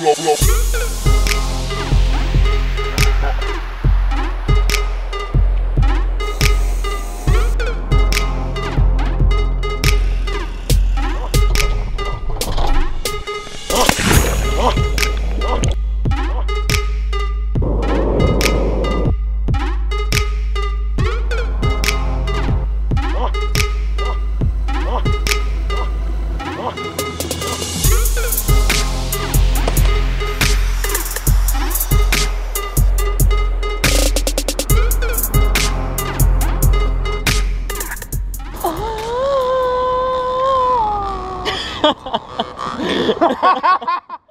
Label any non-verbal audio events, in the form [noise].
Roll, roll. Oh! [laughs] [laughs]